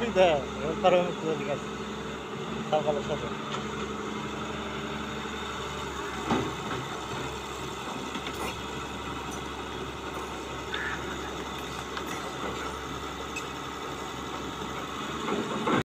দেয় এবার তার আমি খুঁজে দিকে আসি সকালের সাথে